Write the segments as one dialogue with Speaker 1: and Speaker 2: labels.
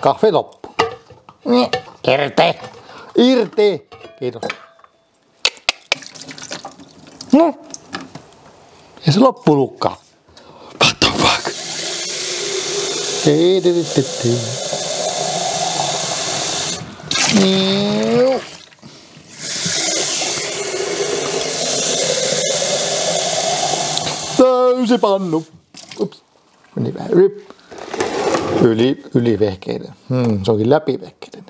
Speaker 1: kahvi loppu.
Speaker 2: Irti.
Speaker 1: Irti. Kiitos. No. Ja se loppulukka. What the fuck? Niu. Täysi pannu. Ups. Meni vähän yli, yli, yli vehkeiden. Hmm, se onkin läpi vehkeiden.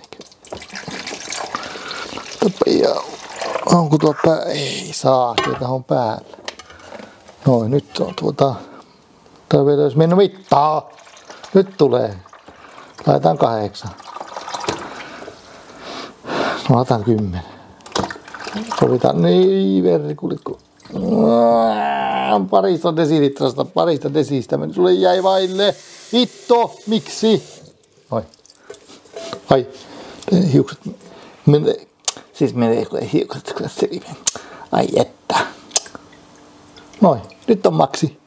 Speaker 1: Ja onko tuo pää? Ei saa, ketä on päällä. Noin, nyt on tuota... Vielä olisi mennyt mittaa. Nyt tulee. Laitetaan kahdeksan. No laitetaan kymmenen. Sovitaan niin verikulikku. Parista desilitrasta, parista desistä meni. Sulle jäi vaille. Hitto, miksi? Oi. Ai, hiukset. Menee, siis menee hiukset kyllä silmeen. Ai että. Noin, nyt on maksi.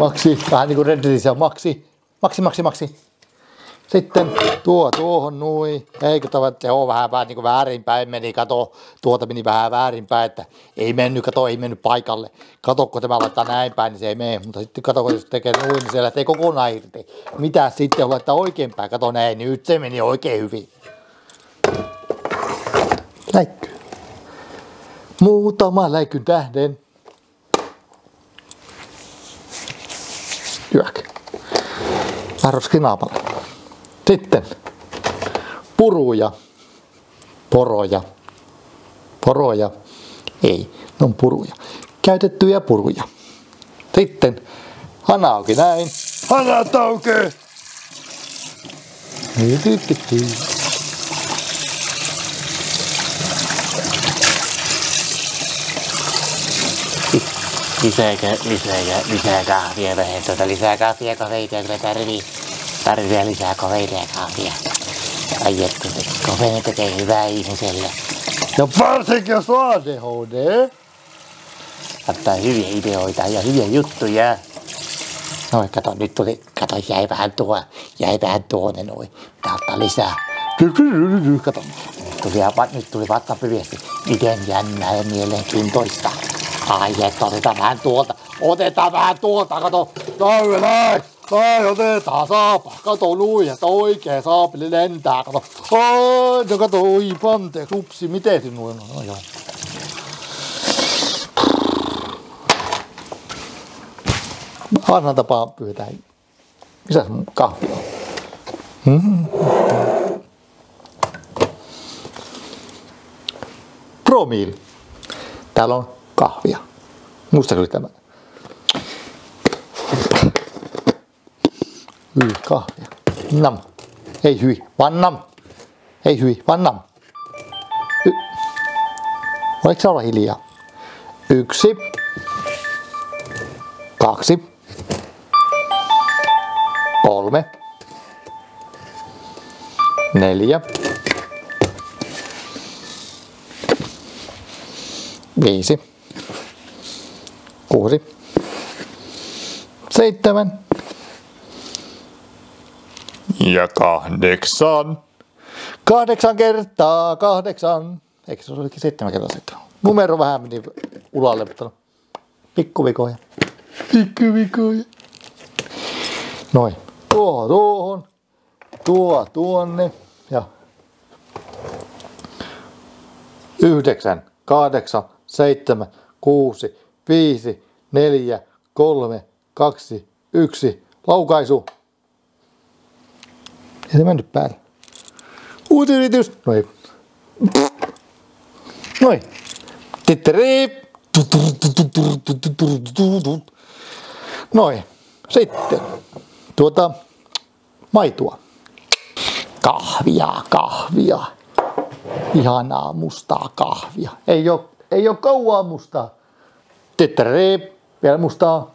Speaker 1: Maksi, vähän niin kuin Redditissä on maksi. Maksi, maksi, maksi. Sitten tuo tuohon nui. Eikö tämä, se on vähän, vähän niin väärinpäin meni, kato, tuota meni vähän väärinpäin, että ei mennyt, kato, ei mennyt paikalle. Kato, kun tämä laittaa näin päin, niin se ei mene, mutta sitten kato, kun jos tekee noin, niin se lähtee kokonaan irti. Mitä sitten, jos laittaa oikein päin, kato näin, niin nyt se meni oikein hyvin. Läikky. Muutama läikyn tähden. Jyäk. Arroski naapalle. Sitten puruja, poroja, poroja, ei, ne on puruja, käytettyjä puruja. Sitten hana auki näin, hanat auki.
Speaker 2: Lisääkää, lisääkää, lisää kahvia vähän tuota, lisää kahvia kofeitia, kyllä tarvii, tarvii lisää kofeitia ja kahvia. Ai että, kofeini tekee hyvää ihmiselle.
Speaker 1: Ja varsinkin jos on ADHD.
Speaker 2: Ottaa hyviä ideoita ja hyviä juttuja. Noin, kato, nyt tuli, kato, jäi vähän tuo, jäi vähän tuonne noin. Tää ottaa lisää.
Speaker 1: Kato.
Speaker 2: Tuli, nyt tuli WhatsApp-viesti. Miten jännää ja mielenkiintoista. Ai että otetaan vähän tuolta. Otetaan vähän tuolta, kato.
Speaker 1: Näin, näin. Näin, otetaan saapa. Kato nui, että oikein saapeli lentää. Kato. Ai, no kato, oi pyytää. Missä kahvi? Mm. Promil. Täällä on kahvia. Musta se oli tämä. Kahvia. Nam. Ei hyi, vaan nam. Ei hyi, vaan nam. Y- Voiko se olla hiljaa? Yksi. Kaksi. Kolme. Neljä. Viisi. Kuusi. Seitsemän. Ja kahdeksan. Kahdeksan kertaa kahdeksan. Eikö se olikin seitsemän kertaa seitsemän? Numero vähän meni ulalle, mutta no. pikkuvikoja. Pikkuvikoja. Noin. Tuo tuohon. Tuo tuonne. Ja yhdeksän, kahdeksan, seitsemän, kuusi, viisi, neljä, kolme, kaksi, yksi. Laukaisu. Ei se mennyt päälle. Uusi yritys. Noin. Noin. Titteri. Noin. Sitten tuota maitoa. Kahvia, kahvia. Ihanaa mustaa kahvia. Ei oo, ei oo kauaa mustaa. Titteri. Vielä mustaa.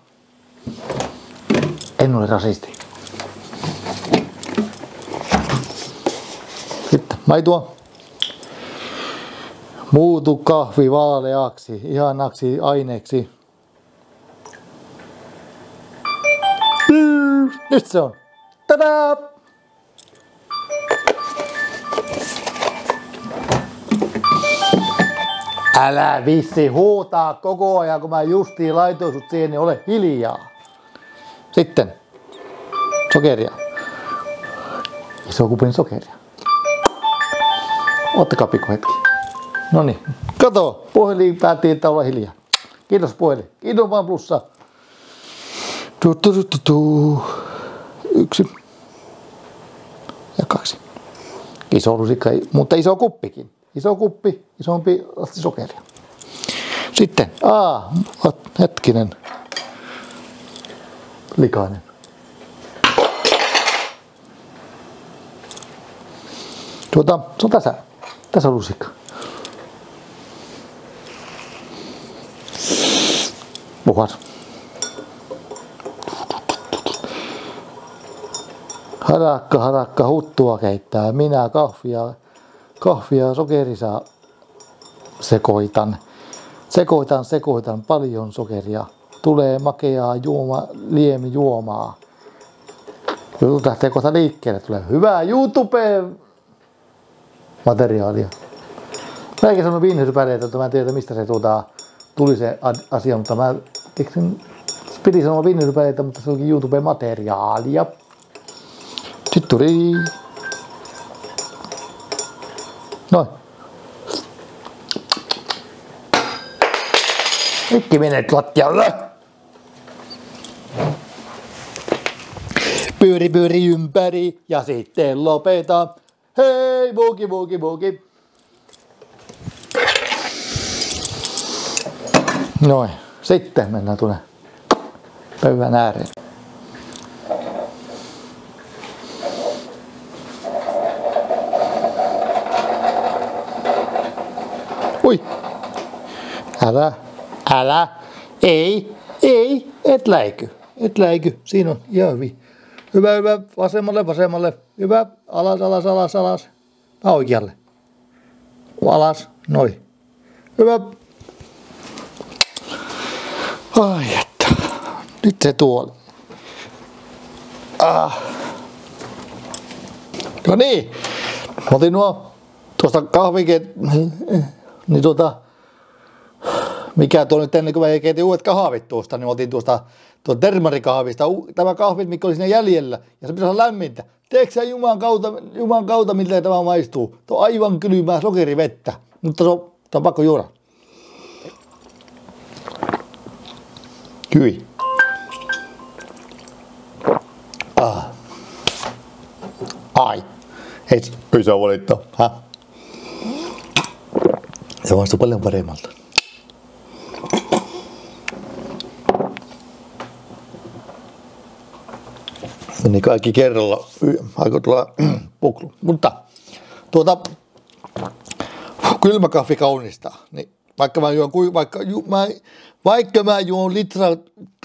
Speaker 1: En ole rasisti. Maitua. Muutu kahvi vaaleaksi, ihanaksi aineeksi. Nyt se on. Tadaa! Älä vissi huutaa koko ajan, kun mä justiin laitoin sut siihen, niin ole hiljaa. Sitten. Sokeria. Iso kupin sokeria. Ottakaa pikku hetki. No niin, kato, puhelin päätti, että olla hiljaa. Kiitos puhelin. Kiitos vaan plussa. Tu, tu, tu, tu, tu. Yksi. Ja kaksi. Iso lusikka, mutta iso kuppikin. Iso kuppi, isompi lasti sokeria. Sitten, aa, hetkinen. Likainen. Tuota, se on tässä. Tässä on lusikka. Puhas. Harakka, harakka, huttua keittää. Minä kahvia, kahvia sokerisaa sekoitan. Sekoitan, sekoitan paljon sokeria. Tulee makeaa juoma, liemi juomaa. Jutut lähtee kohta liikkeelle. Tulee hyvää YouTubeen materiaalia. Mäkin sanon viinhyrypäreitä, että mä en tiedä mistä se tuota, tuli se asia, mutta mä keksin, piti sanoa viinhyrypäreitä, mutta se onkin YouTubeen materiaalia. Sitten tuli... Noin. Mikki menet lattialle. Pyöri pyöri ympäri ja sitten lopeta. Hei, bugi bugi bugi. Noin. Sitten mennään tuonne pöydän ääreen. Ui. Älä, älä. Ei, ei, et läiky. Et läiky. Siinä on hyvin. Hyvä, hyvä. Vasemmalle, vasemmalle. Hyvä. Alas, alas, alas, alas. Vähän oikealle. Alas. Noin. Hyvä. Ai että. Nyt se tuoli. Ah. No niin. Mä otin nuo tuosta kahvike... Niin tuota... Mikä tuo nyt ennen kuin mä keitin uudet kahvit tuosta, niin mä otin tuosta tuon termarikahvista, tämä kahvit, mikä oli siinä jäljellä, ja se pitäisi olla lämmintä. Tiedätkö sä Jumalan kautta, Jumalan kautta, miltä tämä maistuu? Tuo aivan kylmää sokerivettä, mutta se on, se on pakko juoda. Hyi. Ah. Ai. Ei, ei saa valittaa. Se maistuu paljon paremmalta. Meni kaikki kerralla. Alkoi tulla puklu. Mutta tuota, kylmä kahvi kaunistaa. Niin vaikka mä juon, vaikka, ju, mä, vaikka mä juon litra,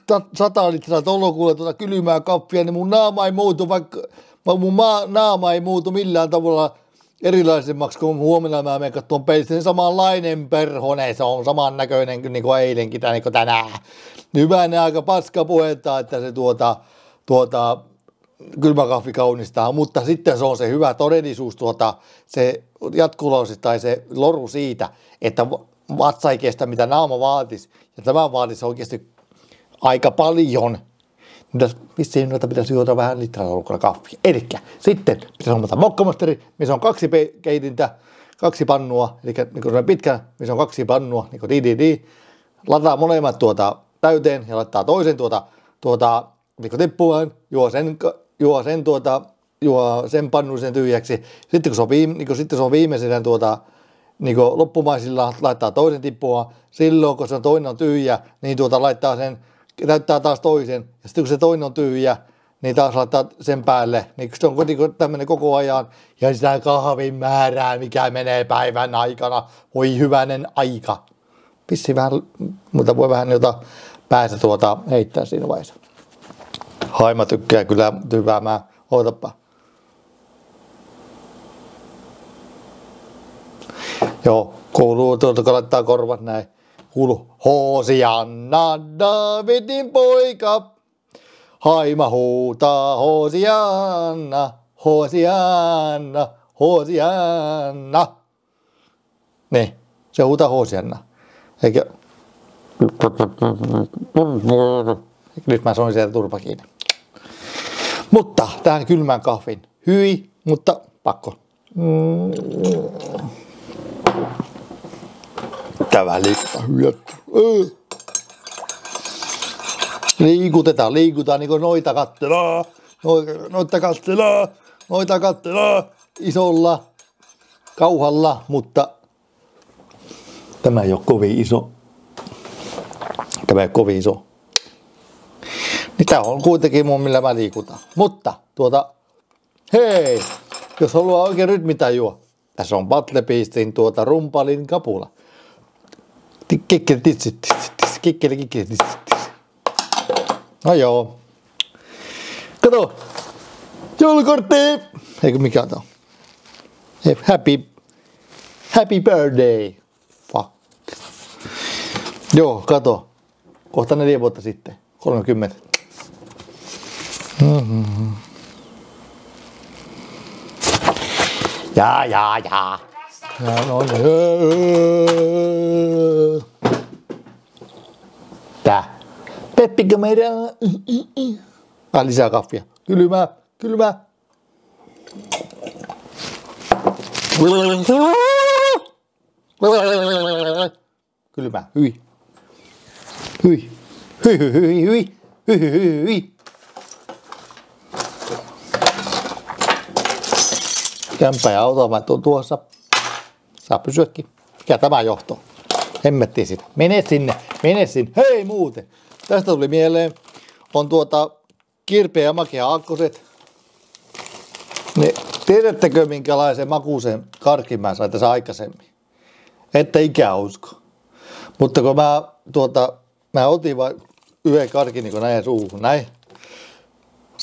Speaker 1: ta- sata litraa tolokuulla tuota kylmää kaffia, niin mun naama ei muutu, vaikka mun maa, naama ei muutu millään tavalla erilaisemmaksi, kun huomenna mä menen katsomaan peilistä, niin samanlainen perhone, se on saman näköinen kuin, niin kuin eilenkin tai niin kuin tänään. Niin hyvänä aika paska puhetta, että se tuota, tuota, kylmä kahvi kaunistaa, mutta sitten se on se hyvä todellisuus, tuota, se jatkulausi tai se loru siitä, että vatsa ei kestä mitä naama vaatisi, ja tämä vaatisi oikeasti aika paljon. Vissiin noita pitäisi juoda vähän litralla kahvia. Eli sitten pitäisi hommata mokkamasteri, missä on kaksi pe- keitintä, kaksi pannua, eli niin pitkä, missä on kaksi pannua, niin kuin di, lataa molemmat tuota täyteen ja laittaa toisen tuota, tuota niin kuin tippuaan, juo sen, juo sen, tuota, juo sen pannun sen tyhjäksi. Sitten kun se on, viime, niin kuin, sitten se on viimeisenä tuota, niin kuin loppumaisilla laittaa toisen tippua, silloin kun se toinen on tyhjä, niin tuota laittaa sen, täyttää taas toisen, ja sitten kun se toinen on tyhjä, niin taas laittaa sen päälle, niin se on kuitenkin tämmöinen koko ajan, ja sitä kahvin määrää, mikä menee päivän aikana, voi hyvänen aika. Pissi vähän, mutta voi vähän jota päästä tuota heittää siinä vaiheessa. Haima tykkää kyllä tyväämään. Ootapa. Joo, kuuluu tuolta, kun laittaa korvat näin. Kuuluu Hosianna Davidin poika. Haima huutaa Hosianna, Hosianna, Hosianna. Niin, se huutaa Hosianna. Eikö? Nyt mä soin sieltä turpa kiinni. Mutta tähän kylmään kahvin. Hyi, mutta pakko. Tämä liikaa hyöttä. Liikutetaan, liikutaan niin kuin noita kattelaa. Noita kattelaa, noita kattelaa. Isolla kauhalla, mutta tämä ei ole kovin iso. Tämä ei ole kovin iso. Tämä on kuitenkin mun, millä mä liikutan. Mutta tuota, hei, jos haluaa oikein rytmitajua, tässä on Battle Beastin tuota rumpalin kapula. Kikkeli titsi titsi titsi, kikkeli kikkeli titsi titsi. No joo. Kato, joulukortti! Eikö mikä on? Happy, happy birthday. Fuck. Joo, kato. Kohta neljä vuotta sitten. 30. Mm-hmm. Ja, ja, ja. ja no, ja. Tää. Peppikö meidän? Ah, lisää kaffia. Kylmää, kylmää. Kylmää, hyi. Hyi. Hyi, hyi, hyi, hyi. Hyi, hyi, hyi, Kämpä ja automaatti on tuossa. Saa pysyäkin. Mikä tämä johto? Hemmetti sitä. Mene sinne, mene sinne. Hei muuten. Tästä tuli mieleen. On tuota kirpeä ja makea akkoset. Niin, tiedättekö minkälaisen makuisen karkin mä sain tässä aikaisemmin? Ette ikään usko. Mutta kun mä, tuota, mä otin vain yhden karkin niin näin suuhun, näin.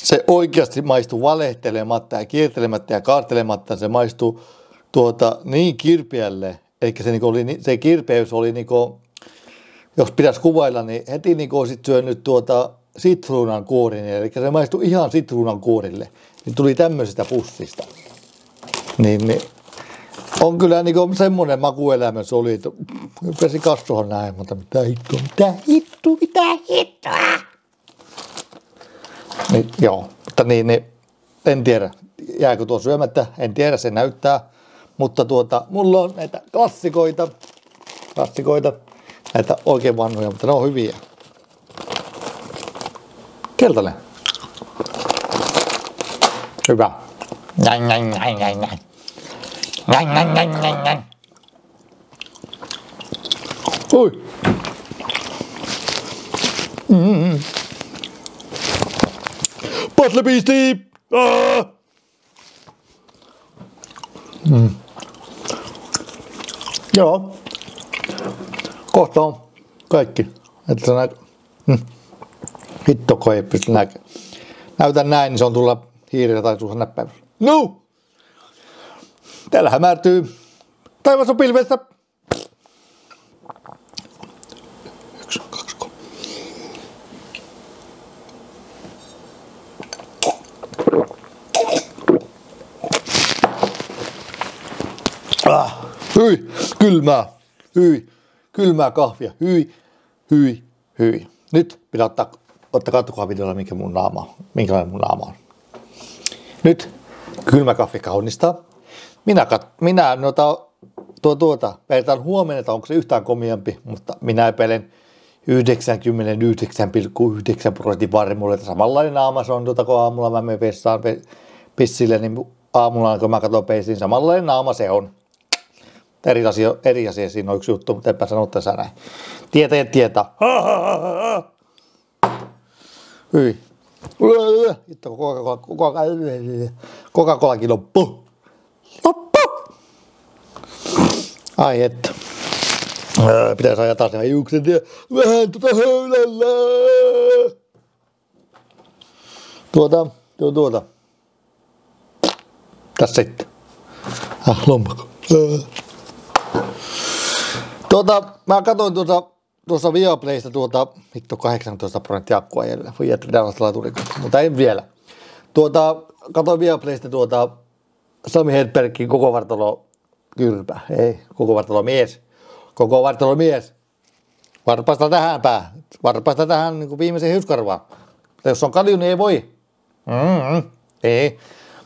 Speaker 1: Se oikeasti maistuu valehtelematta ja kiertelemättä ja kaartelematta. Se maistuu tuota, niin kirpeälle. Eli se, niin oli, se kirpeys oli, niin kuin, jos pitäisi kuvailla, niin heti niin olisit syönyt tuota sitruunan kuorin. Eli se maistui ihan sitruunan kuorille. Niin tuli tämmöisestä pussista. Niin, niin on kyllä niin semmoinen makuelämä se oli, että pesi kasvohan näin, mutta mitä hittoa, mitä hittoa, mitä hittoa. Niin, joo, mutta niin, niin, en tiedä, jääkö tuo syömättä, en tiedä, se näyttää. Mutta tuota, mulla on näitä klassikoita, klassikoita, näitä oikein vanhoja, mutta ne on hyviä. Keltainen. Hyvä.
Speaker 2: Näin, näin, näin, näin, näin. Näin, näin, näin, näin, näin.
Speaker 1: Oi. Mm. Patlepisti! Ah! Mm. Joo. Kohta on kaikki. Että nä... mm. Hitto, kun ei pysty näkemään. Näytän näin, niin se on tulla hiirillä tai tuossa näppäimässä. No! Täällä hämärtyy. Taivas on pilvestä. Hyi, kylmää, hyi, kylmää kahvia, hyi, hyi, hyi. Nyt pitää ottaa, ottaa katsokaa videolla, minkä mun naama on, minkälainen mun naama on. Nyt kylmä kahvi kaunistaa. Minä, kat, minä noita, tuo, tuota, päätän huomenna, että onko se yhtään komiampi, mutta minä epäilen 99,9 prosentin varmuudella, että samanlainen naama se on, tuota, kun aamulla mä menen vessaan pissille, niin aamulla kun mä katson peisiin, samanlainen naama se on. Eri asia, eri asia siinä on yksi juttu, mutta enpä sano tässä näin. Tietäjät tietää. Hyi. Hitto, Coca-Cola, Coca-Cola, Coca-Colakin loppu. Loppu! Ai että. Ää, Pitäisi ajaa taas nämä hiukset ja vähän tuota höylällä. Tuota, tuota, tuota. Tässä sitten. Ah, lompakko. Tuota, mä katsoin tuota tuossa Viaplaysta tuota, vittu 18 prosenttia akkua jäljellä. Voi jättää downloadilla tuli, mutta en vielä. Tuota, katsoin Viaplaysta tuota Sami Hedbergin koko vartalo kyrpä. Ei, koko vartalo mies. Koko vartalo mies. Varpasta tähän pää. Varpasta tähän niin kuin viimeisen hiuskarvaan. Jos on kalju, niin ei voi. Mm-hmm. Ei.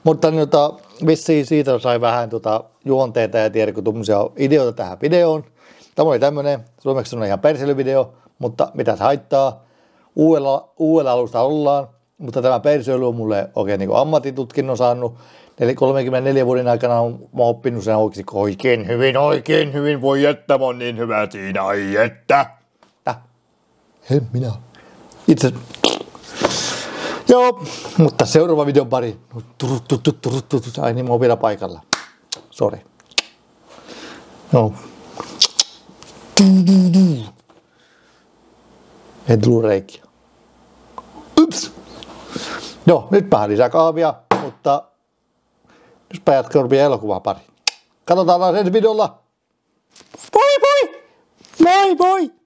Speaker 1: Mutta tota, vissiin siitä sai vähän tota, juonteita ja tiedätkö tuommoisia ideoita tähän videoon. Tämä oli tämmönen, suomeksi on ihan perseilyvideo, mutta mitä se haittaa. Uudella, uudella alusta ollaan, mutta tämä perseily on mulle oikein niin ammattitutkinnon saanut. Eli 34 vuoden aikana on, mä oon oppinut sen oikein, oikein hyvin, oikein hyvin. Voi jättä, mä oon niin hyvä siinä, ai että. Täh. En minä. Itse Joo, mutta seuraava videon pari. Turut. Ai niin, mä oon vielä paikalla. Sori. Joo. Ei tullut reikiä. Ups. Joo, nyt vähän lisää kahvia, mutta nyt jatkaa rupia elokuvaa pari. Katsotaan taas ensi videolla. Moi moi! Moi moi!